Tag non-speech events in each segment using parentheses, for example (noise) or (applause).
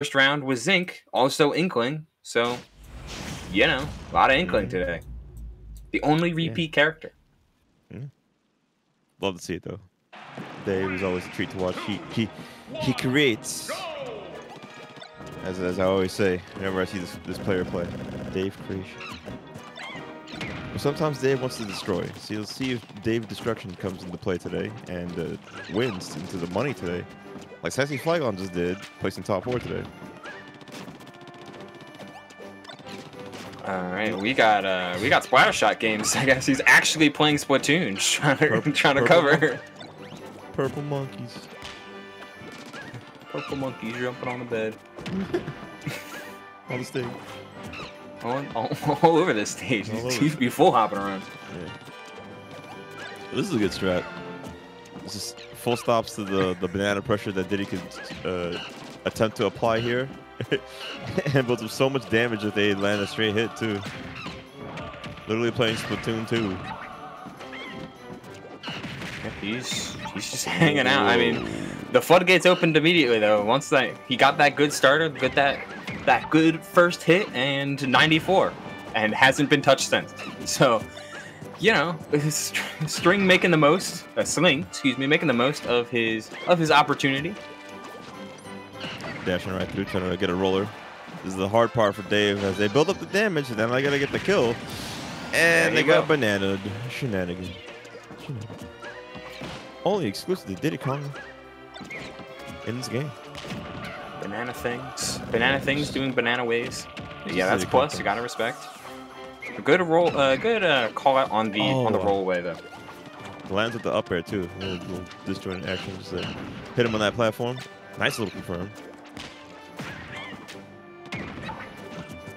first round was Zinc, also Inkling. So, you know, a lot of Inkling Mhm. today. The only repeat character. Love to see it though. Dave is always a treat to watch. He he he creates. As, as I always say, whenever I see this this player play, Dave creation. But sometimes Dave wants to destroy. So you'll see if Dave destruction comes into play today and uh, wins into the money today, like Sassy Flygon just did, placing top four today. All right, we got uh we got Splattershot games. (laughs) I guess he's actually playing Splatoon, (laughs) trying to Purple- trying to purple cover. (laughs) Purple monkeys. Purple monkey jumping on the bed, On the stage. all, all, all over this stage. All over. He's be full hopping around. Yeah. This is a good strat. This is full stops to the, the banana pressure that Diddy could uh, attempt to apply here. (laughs) and but there's so much damage if they land a straight hit too. Literally playing Splatoon 2. Yeah, He's he's just (laughs) hanging out. I mean, the floodgates opened immediately though. Once that he got that good starter, good that that good first hit, and 94, and hasn't been touched since. (laughs) So, you know, (laughs) Str- String making the most, uh, Sling, excuse me, making the most of his of his opportunity. Dashing right through, trying to get a roller. This is the hard part for Dave as they build up the damage, and then I gotta get the kill. And they got go. bananaed. Shenanigan. Shenanigan. Only exclusively Diddy Kong in this game. Banana things, banana things doing banana ways. Yeah, that's plus. You gotta respect. Good roll, uh, good uh, call out on the on the Oh. roll away though. Lands with the up air too. A little, little disjointed action. Just to hit him on that platform. Nice little confirm.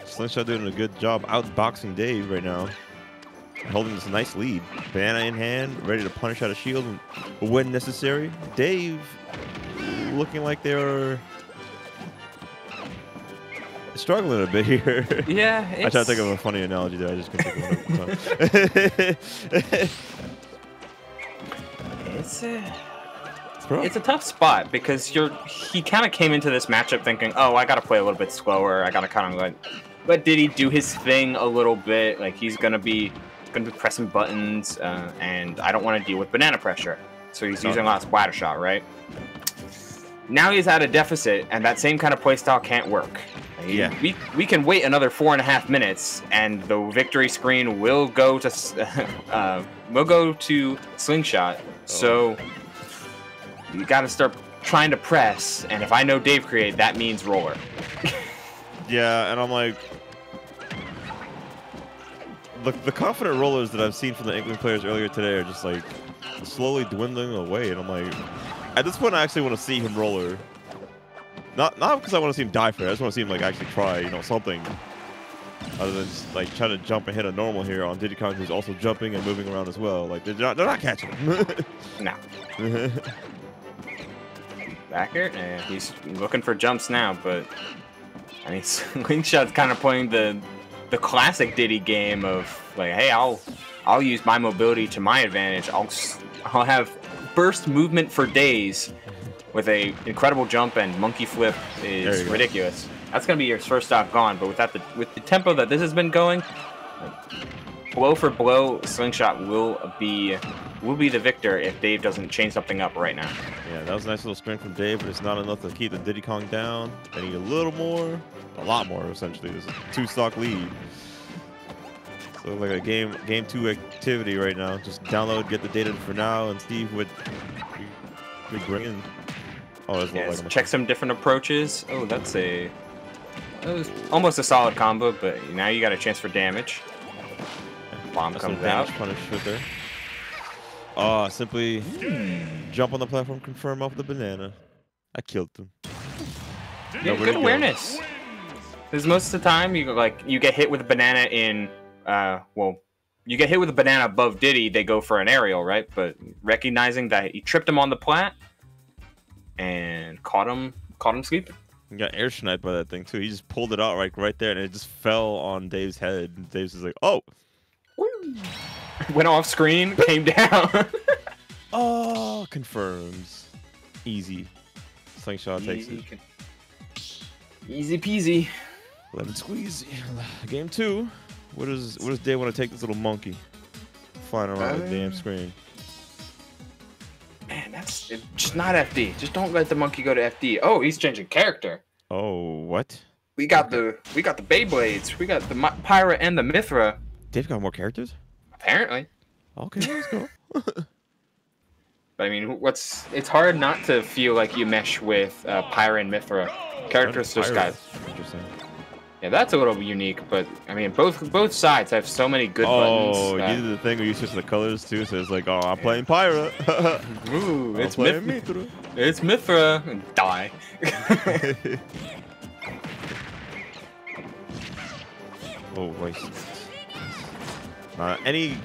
Slingshot doing a good job outboxing Dave right now. Holding this nice lead. Banana in hand, ready to punish out a shield when necessary. Dave looking like they're struggling a bit here. Yeah, (laughs) I tried to think of a funny analogy there. I just couldn't think of one at the time. It's a, It's a tough spot because you're he kind of came into this matchup thinking, oh, I gotta play a little bit slower. I gotta kind of like but did he do his thing a little bit. Like he's gonna be gonna be pressing buttons, uh, and I don't want to deal with banana pressure. So he's using a lot of splatter shot, right? Now he's at a deficit, and that same kind of playstyle can't work. He- Yeah. we we can wait another four and a half minutes, and the victory screen will go to s- (laughs) uh, will go to slingshot. So you got to start trying to press, and if I know Dave create, that means roller. (laughs) Yeah, and I'm like, the, the confident rollers that I've seen from the Inkling players earlier today are just like slowly dwindling away, and I'm like, at this point, I actually want to see him roller. Not not because I want to see him die for it. I just want to see him like actually try, you know, something other than just, like trying to jump and hit a normal here on Diddy Kong, who's also jumping and moving around as well. Like they're not, they're not catching him. (laughs) Now backer, and eh, he's looking for jumps now, but I mean, (laughs) slingshot's kind of playing the the classic Diddy game of like, hey, I'll I'll use my mobility to my advantage. I'll I'll have burst movement for days with a incredible jump and monkey flip is you go. ridiculous. That's gonna be your first stock gone, but without the with the tempo that this has been going, blow for blow, slingshot will be will be the victor if Dave doesn't change something up right now. Yeah, that was a nice little string from Dave, but it's not enough to keep the Diddy Kong down. They need a little more, a lot more essentially. There's a two stock lead. So like a game game two activity right now. Just download, get the data for now, and see what we bring in. Oh, there's one Yes, like check some different approaches. Oh, that's a that was almost a solid combo, but now you got a chance for damage. Bomb That's comes out. punish right there. Ah, simply Hmm. jump on the platform, confirm off the banana. I killed them. Yeah, good awareness. Because most of the time you like you get hit with a banana in uh well you get hit with a banana above Diddy, they go for an aerial, right? But recognizing that he tripped him on the plat and caught him caught him sleeping. He got air sniped by that thing too. He just pulled it out like right there, and it just fell on Dave's head. And Dave's just like, "Oh, Went off screen, came down. (laughs) oh!" Confirms. Easy. Slingshot takes it. Easy peasy. Lemon squeeze. (sighs) Game two. What does what does Dave want to take this little monkey flying around the damn Uh, screen? That's it, just not FD. Just don't let the monkey go to FD. Oh, he's changing character. Oh, what? We got the we got the Beyblades. We got the Mi- Pyra and the Mythra. They've got more characters? Apparently. Okay, let's go. (laughs) (laughs) But I mean, what's it's hard not to feel like you mesh with uh, Pyra and Mythra. Characters just got Interesting. Yeah, that's a little unique. But I mean, both both sides have so many good buttons. Oh, buttons. you did the thing where you switch the colors too, so it's like, oh, I'm playing Pyra. (laughs) Ooh, I'm it's playing. Mythra. It's Mythra. And die. (laughs) oh, wait. Uh, any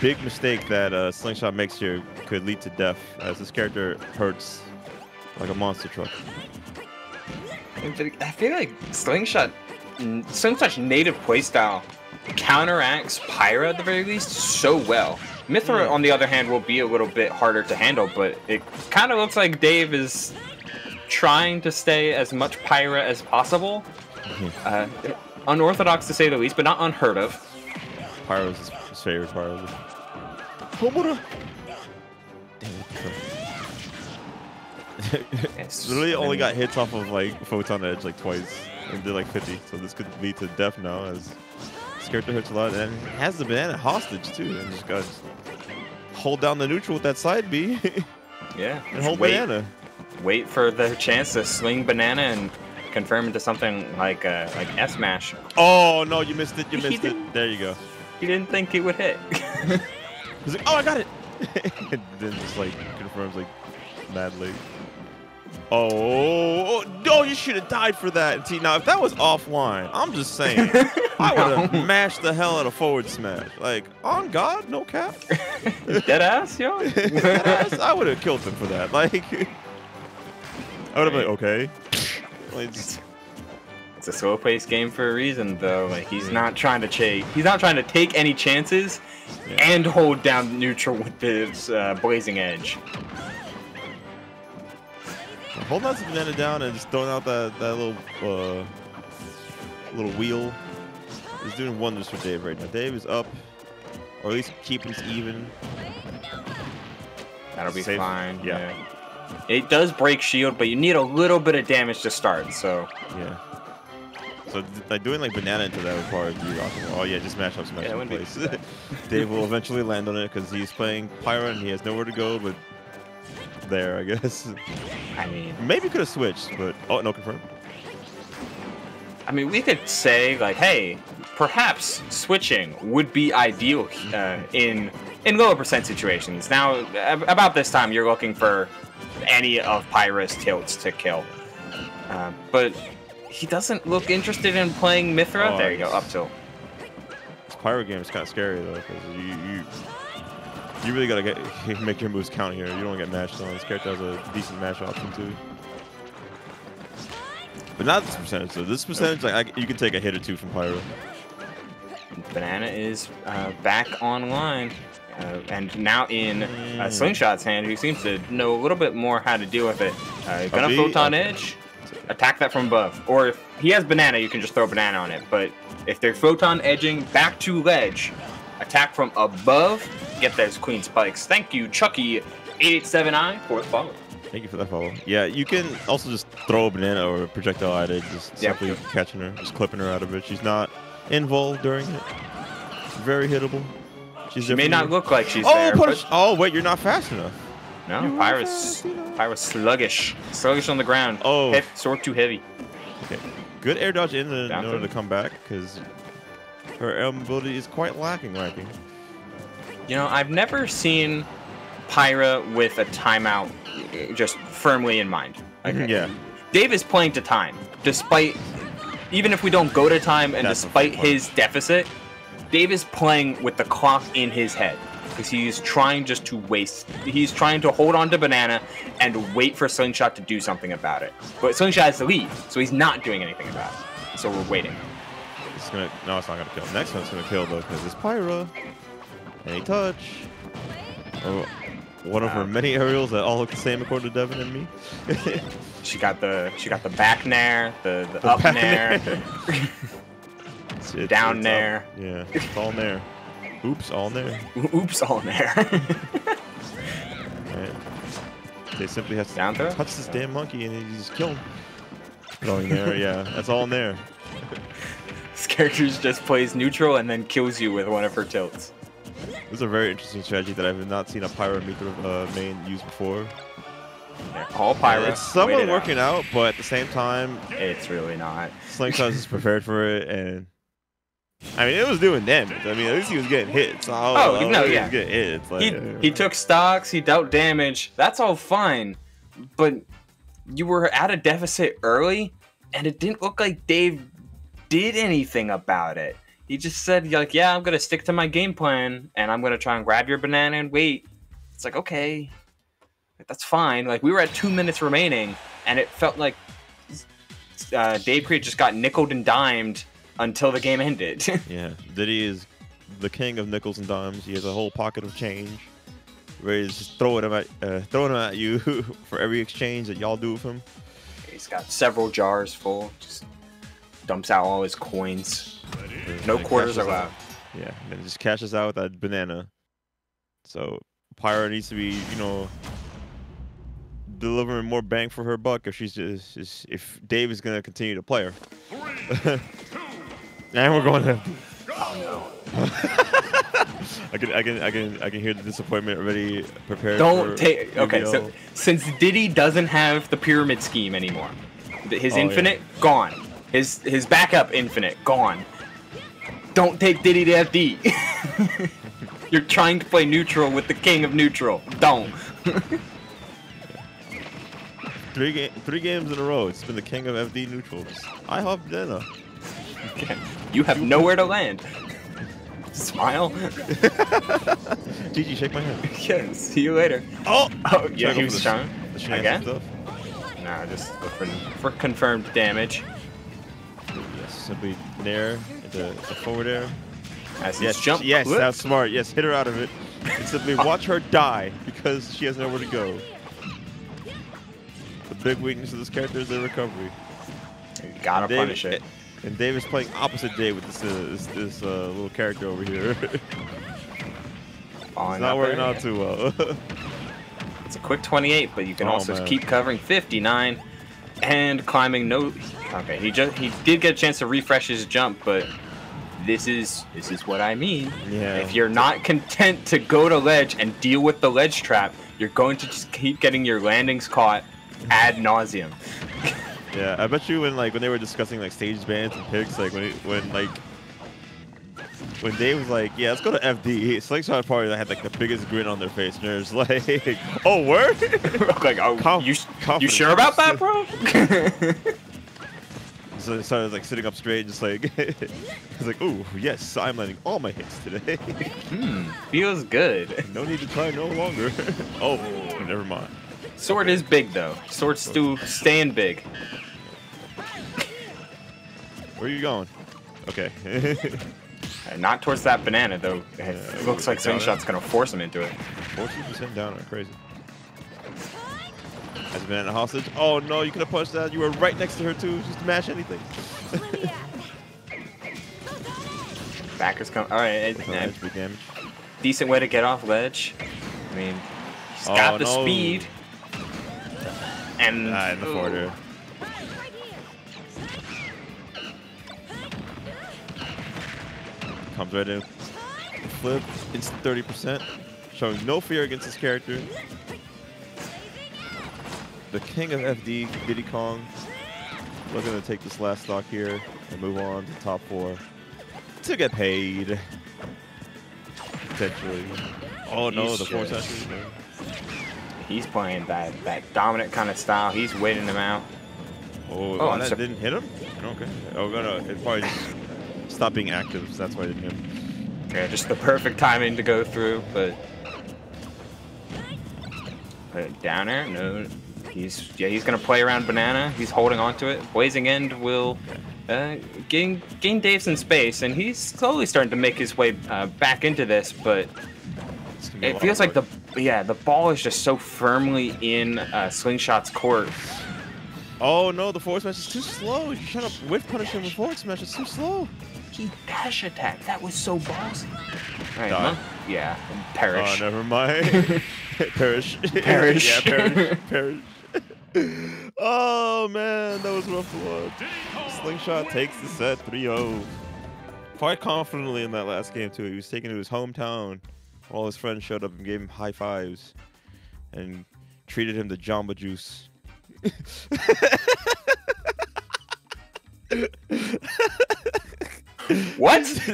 big mistake that uh, Slingshot makes here could lead to death, as this character hurts like a monster truck. I feel like Slingshot, n- Slingshot's native playstyle counteracts Pyra at the very least so well. Mythra, Hmm. on the other hand, will be a little bit harder to handle, but it kind of looks like Dave is trying to stay as much Pyra as possible. Uh, unorthodox to say the least, but not unheard of. Pyro's his, his favorite part of. Homura! Damn it. Yes, (laughs) Literally only got hits off of like Photon Edge like twice and did like 50. So this could lead to death now as this character hurts a lot and has the banana hostage too. And just got hold down the neutral with that side B (laughs) Yeah, and hold wait, banana. wait for the chance to swing banana and confirm into something like uh, like S Smash. Oh no, you missed it. You (laughs) missed it. There you go. He didn't think it would hit. (laughs) He's like, oh, I got it. and then just like confirms like mad late. Oh, oh, no, you should have died for that. See, now if that was offline, I'm just saying, I would have (laughs) No. mashed the hell out of forward smash. Like, on God, no cap. (laughs) Dead ass, yo. (laughs) Deadass, I would have killed him for that. Like, I would have been like, okay. Like, just- It's a slow paced game for a reason, though. Like he's not trying to chase. He's not trying to take any chances, Yeah. and hold down neutral with his uh, blazing edge. Holding on to banana down and just throwing out that, that little uh, little wheel is doing wonders for Dave right now. Dave is up, or at least keeping it even. That'll be Safe. fine. Yeah. Yeah. It does break shield, but you need a little bit of damage to start. So Yeah. So like doing like banana into that would probably be rocking. Oh yeah, just mash up, smash Yeah, it wouldn't be place. (laughs) Dave will eventually land on it because he's playing Pyra and he has nowhere to go but there, I guess. (laughs) I mean, Maybe could have switched, but oh no, confirm. I mean, we could say like, hey, perhaps switching would be ideal uh, in in lower percent situations. Now, ab- about this time, you're looking for any of Pyra's tilts to kill, uh, but he doesn't look interested in playing Mythra. Oh, there you go, up tilt. Pyro game is kind of scary though, because you, you you really gotta get (laughs) make your moves count here. You don't get mashed on. This character has a decent mash option too. But not this percentage though. This percentage, like I, you can take a hit or two from Pyro. Banana is uh, back online. Uh, and now in uh, Mm. Slingshot's hand, who seems to know a little bit more how to deal with it. Uh, gonna be- photon okay. edge, attack that from above. Or if he has banana, you can just throw banana on it. But if they're photon edging back to ledge, attack from above, get those queen spikes. Thank you, Chucky887i, for the follow. Thank you for that follow. Yeah, you can also just throw a banana or a projectile at it, just Yeah. simply catching her, just clipping her out of it. She's not invul during it. Very hittable. She's She may not look like she's Oh, there, but Oh, wait, you're not fast enough. no, fast enough. Sluggish. Sluggish on the ground. Oh. Hev- sword too heavy. Okay, good air dodge in, in order to- come back because her air mobility is quite lacking. Lacking. You know, I've never seen Pyra with a timeout uh, just firmly in mind. Like, Yeah. Dave is playing to time, despite even if we don't go to time and That's despite his deficit, Dave is playing with the clock in his head because he's trying just to waste. He's trying to hold on to banana and wait for Slingshot to do something about it. But Slingshot has to leave, so he's not doing anything about it. So we're waiting. It's gonna. No, it's not gonna kill. Next one's gonna kill though because it's Pyra. Any touch. Or one of her many aerials that all look the same according to Devin and me. (laughs) She got the she got the back nair, the, the, The up nair. (laughs) It's- Down it's all- yeah, it's all there. Oops, all there. Oops, all nair. (laughs) Right. They simply have to Down throw? touch this damn monkey and you just kill him. Going there, yeah, that's all in there. this character just plays neutral and then kills you with one of her tilts. This is a very interesting strategy that I've not seen a Pyro Mythra uh, main use before. Yeah, all pyro. It's somewhat working out, but at the same time, It's really not. Slingshot is prepared for it, and I mean, it was doing damage. I mean, at least he was getting hits. Oh, Oh, no, he yeah. was getting hits. Like, He uh, he took stocks. He dealt damage. That's all fine, but you were at a deficit early, and it didn't look like Dave did anything about it. He just said like, "Yeah, I'm gonna stick to my game plan, and I'm gonna try and grab your banana and wait." It's like okay, like, that's fine. Like we were at two minutes remaining, and it felt like uh, Dave Create just got nickled and dimed until the game ended. (laughs) Yeah, Diddy is the king of nickels and dimes. He has a whole pocket of change, ready to just throw it at uh, throw it at you (laughs) for every exchange that y'all do with him. He's got several jars full. Just dumps out all his coins. And No quarters cashes allowed. Yeah, and then just cashes out with that banana. So Pyra needs to be, you know, delivering more bang for her buck if she's just, just if Dave is gonna continue to play her. Three, (laughs) two, and we're going to. Oh (laughs) I can, I can, I can, I can hear the disappointment already prepared. Don't take. Okay, so since Diddy doesn't have the pyramid scheme anymore, his Oh, yeah. infinite gone. His his backup infinite gone. Don't take Diddy to FD. (laughs) You're trying to play neutral with the king of neutral. Don't. (laughs) three ga- three games in a row. It's been the king of FD neutrals. I hope Dana. you have nowhere to land. Smile. (laughs) GG, shake my hand. yeah, see you later. Oh, Oh, yeah, he was the sh- trying. The chance Again? stuff. Nah, just look for, for confirmed damage. Yes, simply nair into the forward air. As Yes, jump. yes, Whoop. that's smart. Yes, hit her out of it. And simply (laughs) watch her die because she has nowhere to go. The big weakness of this character is their recovery. You gotta punish it. And Dave is playing opposite Dave with this uh, this, this uh, little character over here. (laughs) it's not working there. out too well. (laughs) It's a quick 28, but you can Oh, also man. keep covering 59 and climbing no. Okay, he just he did get a chance to refresh his jump, but this is this is what I mean. yeah. If you're not content to go to ledge and deal with the ledge trap, you're going to just keep getting your landings caught ad nauseum. Yeah, I bet you when like when they were discussing like stage bans and picks, like when it, when like when Dave was like, "Yeah, let's go to FD," Slingshot probably had like the biggest grin on their face, and they're just like, (laughs) "Oh, word." (laughs) like, oh, Conf- you you sure about that, bro? (laughs) So it started like sitting up straight, just like he's like, "Ooh, yes, I'm landing all my hits today. hmm, feels good. no need to try no longer." oh, never mind. Sword is big though. Sword's still staying big. Where are you going? Okay. Not towards that banana though. It Yeah, looks like down. Slingshot's gonna force him into it. Fourteen percent down, are crazy. Has been a hostage. Oh no, you could have punched that. You were right next to her too. Just mash anything. (laughs) Backers come. All right, it- edge, big decent way to get off ledge. I mean, he's got Oh, the no. speed. And Ah, in the forward Comes right in. Flip, instant 30%. Showing no fear against his character. The king of FD, Diddy Kong. Looking to take this last stock here and move on to top four to get paid. Potentially. Oh no, He's the actually. no. he's playing that that dominant kind of style. He's waiting them out. Oh, Oh, oh that didn't hit him? Okay. Oh, no, no. It probably just stopped being active, so that's why it didn't hit him. Yeah, just the perfect timing to go through, but put it down there. No, he's yeah, he's gonna play around banana. He's holding on to it. Blazing End will uh, gain gain Dave some space, and he's slowly starting to make his way uh, back into this. But It's gonna be a it feels like the yeah the ball is just so firmly in uh, Slingshot's court Oh no, the forward smash is too slow. You're trying to whiff punish him with forward smash. It's too slow. He dash attack. That was so ballsy. All right, Die. Mon- yeah, perish. Oh, never mind. (laughs) perish. Perish. yeah, perish. perish. oh man, that was rough to watch. Slingshot takes the set 3-0. Quite confidently in that last game too. He was taken to his hometown. All his friends showed up and gave him high fives and treated him to Jamba Juice. (laughs) what? he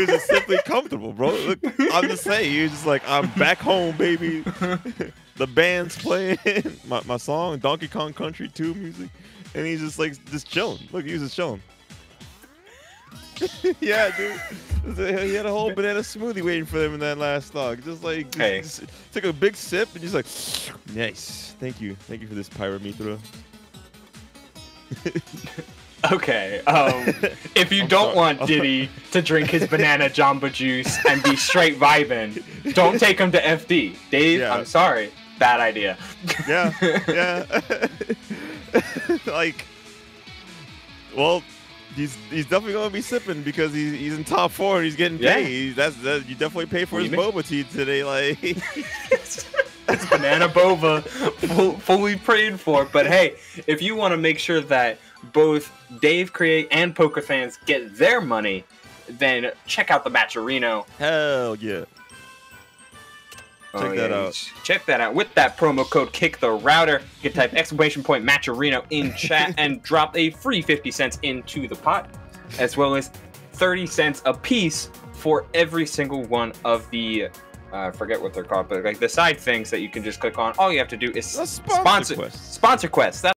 was just simply comfortable, bro. Look, I'm just saying, he was just like, I'm back home, baby. (laughs) the band's playing (laughs) my, my song, Donkey Kong Country 2 music, and he's just like, just chilling. Look, he was just chilling. (laughs) yeah, dude. He had a whole banana smoothie waiting for them in that last stock. Just like, just, Hey. just took a big sip and just like, nice. Thank you. Thank you for this Pyramithra. Okay. Um, (laughs) if you don't want Diddy to drink his banana jamba juice and be straight vibing, don't take him to FD. Dave, Yeah. I'm sorry. Bad idea. Yeah, (laughs) yeah. (laughs) like, well, he's he's definitely gonna be sipping because he's he's in top four and he's getting paid. Yeah. That's that you definitely pay for What his do you mean? boba tea today. Like, it's banana boba, full, fully prayed for. But hey, if you want to make sure that both Dave Create and poker fans get their money, then check out the Matcherino. hell yeah. Check oh, that out. Check that out. With that promo code Kick the Router, you can type exclamation point Matcherino in (laughs) chat and drop a free 50 cents into the pot, as well as 30 cents a piece for every single one of the. Uh, I forget what they're called, but like the side things that you can just click on. All you have to do is sponsor sponsor quest. sponsor quest. That's